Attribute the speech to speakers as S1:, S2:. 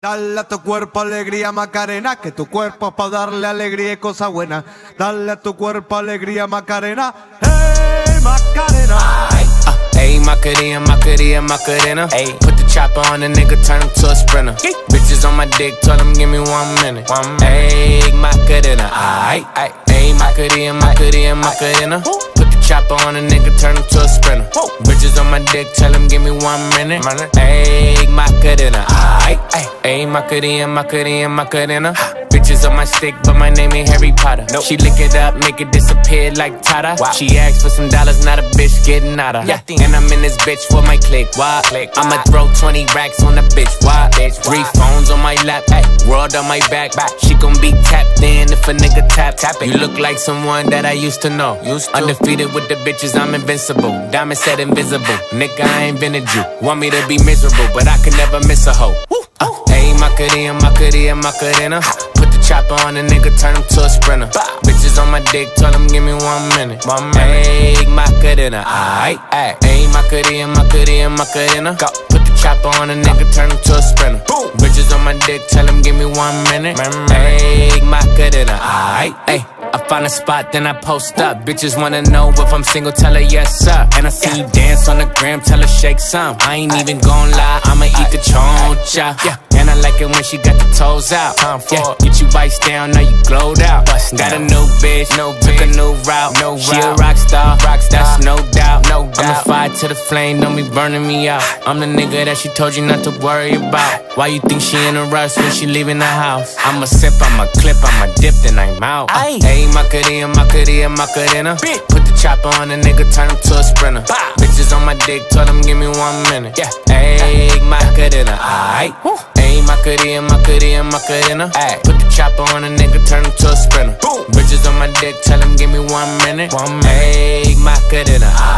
S1: Dale a tu cuerpo alegría Macarena, que tu cuerpo es para darle alegría y cosa buena. Dale a tu cuerpo alegría Macarena, hey Macarena.
S2: Ayy, Macarena, Macarena, Macarena. Ayy, put the chopper on the nigga, turn him to a sprinter. Bitches on my dick, tell him give me one minute. One minute. Ayy, Macarena. Ayy, Macarena, Macarena, Macarena. Put the chopper on a nigga, turn him to a sprinter. Bitches on my dick, tell him give me one minute. Ayy, Macarena, ayy, Macarena, Macarena, Macarena. Bitches on my stick, but my name ain't Harry Potter. She lick it up, make it disappear like Tata. She asked for some dollars, not a bitch getting out of. Yeah. And I'm in this bitch for my click. Why? click I'ma throw 20 racks on the bitch. Why? bitch. Three phones on my lap, ay, world on my back. She gon' be tapped in if a nigga tap. tap it. You look like someone that I used to know. Used to. Undefeated with the bitches, I'm invincible. Diamond said invisible. Nigga, I invented you. Want me to be miserable, but I can never miss a hoe. Uh, Ayy, Macarena, Macarena, Macarena. Put the chopper on a nigga, turn him to a sprinter. Bitches on my dick, tell him give me one minute. Minute. Ayy, Macarena, aight, ayy. Ayy, Macarena, Macarena, Macarena. Go. Put the chopper on a nigga, turn him to a sprinter. Bitches on my dick, tell him give me one minute. Ayy, Macarena, aight, ayy. Find a spot, then I post up. Bitches wanna know if I'm single, tell her yes, sir. And I see you dance on the gram, tell her shake some. I ain't even gon' lie, I'ma eat the choncha. Yeah. And I like it when she got the toes out. Time for yeah. Get you bites down, now you glowed out. Bust got a new bitch, no took a new route. No she route. a rock star, rock star. that's no doubt. No doubt. I'm a fire to the flame, don't be burning me out. I'm the nigga that she told you not to worry about. Why you think she in a rush when she leaving the house? I'ma sip, I'ma clip, I'ma dip, then I'm out. Ayy, Macarena, Macarena, Macarena. Put the chopper on a nigga, turn him to a sprinter. Bitches on my dick, tell them give me one minute. Yeah. Ayy, Macarena, aight. Ayy, Macarena, Macarena, Macarena. Ay. Put the chopper on a nigga, turn him to a sprinter. Bitches on my dick, tell him give me one minute. One minute. Ayy, Macarena, aight.